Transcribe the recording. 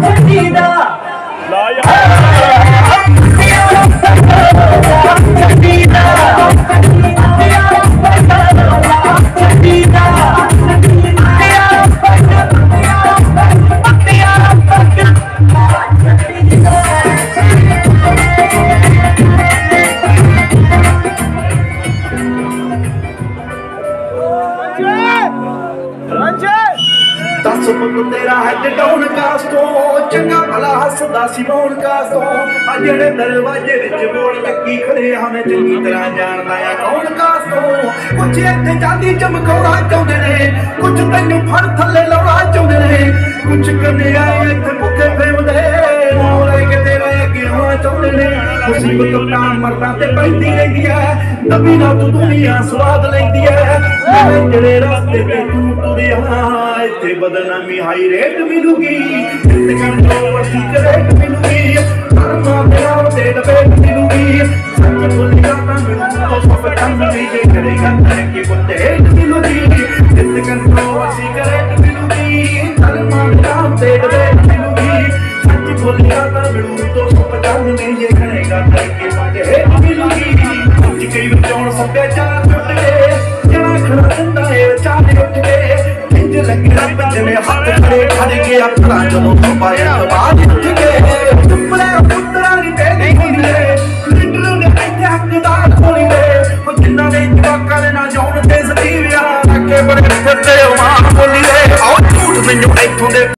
सुखी ਦੱਸ ਪੁੱਤ ਤੇਰਾ ਹੈਡ ਡਾਊਨ ਕਾਸ ਤੋਂ ਚੰਗਾ ਭਲਾ ਹੱਸਦਾ ਸੀ ਮੌਨ ਕਾਸ ਤੋਂ ਆ ਜਿਹੜੇ ਦਰਵਾਜ਼ੇ ਵਿੱਚ ਬੋਲ ਲੱਗੀ ਖੜੇ ਹਾਂ ਚੰਗੀ ਤਰ੍ਹਾਂ ਜਾਣਦਾ ਆ ਕੌਣ ਕਾਸ ਤੋਂ ਕੁਝ ਇੱਥੇ ਜਾਂਦੀ ਚਮਕਾਉਣਾ ਚਾਹੁੰਦੇ ਨੇ ਕੁਝ ਤੈਨੂੰ ਫੜ ਥੱਲੇ ਲਾਉਣਾ ਚਾਹੁੰਦੇ ਨੇ। ਕੁਝ ਕੰਨੇ ਇੱਥੇ ਭੁੱਖੇ ਫਿਰਦੇ ਨਾਮ ਲੈ ਕੇ ਹੋਣਾ ਚਾਹੁੰਦੇ ਨੇ? ਮੁਸੀਬਤ ਤਾਂ ਮਰਦਾਂ ਤੇ ਪੈਂਦੀ ਰਹਿੰਦੀ ਹੈ ਦਬੀ ਨਾ ਤੂੰ ਦੁਨੀਆ ਸਵਾਦ ਲੈਂਦੀ ਹੈ। ਜਿਹੜੇ ਰਸਤੇ ਤੇ ਤੂੰ ਤੁਰਿਆ ਇੱਥੇ ਬਦਨਾਮੀ ਹਾਈ ਰੇਟ ਮਿਲੂਗੀ ਇੱਥੇ ਕੰਟਰੋਲ ਸੀਕ੍ਰੇਟ ਮਿਲੂਗੀ ਕਰਮਾ ਦੇ ਨਾਮ ਤੇ ਡਬੇਟ ਮਿਲੂਗੀ ਸੱਚ ਬੋਲਿਆ ਤਾਂ ਮੈਨੂੰ ਤੋਂ ਸਫਰ ਕੰਮ ਵੀ ਜੇ ਕਰੇਗਾ ਤਰੱਕੀ ਬੁੱਤੇ ਹੇਟ ਮਿਲੂਗੀ ਇੱਥੇ ਕੰਟਰੋਲ ਸੀਕ੍ਰੇਟ ਮਿਲੂਗੀ ਕਰਮਾ ਦੇ ਨਾਮ ਤੇ ਡਬੇਟ ਮਿਲੂਗੀ ਸੱਚ ਬੋਲਿਆ ਤਾਂ ਮੈਨੂੰ ਤੋਂ ਸਫਰ ਕੰਮ ਵੀ ਜੇ ਕਰੇਗਾ ਤਰੱਕੀ ਬੁੱਤੇ ਹੇਟ ਮਿਲੂਗੀ ਕੁਝ ਕਈ ਵਿਚੋਂ ਸੱਭਿਆਚਾਰ लगी रब जिने हाथ खड़े खड़ के अखड़ा चलो बाबा अखबार उठ के टुकड़े टुकड़ा नहीं पे नहीं होंदे लीडर ने बैठे हकदार थोड़ी दे वो जिन्ना ने जवाका ने ना जाउन ते सतीविया के बड़े फिरते माँ बोली आओ झूठ मैनू इथों दे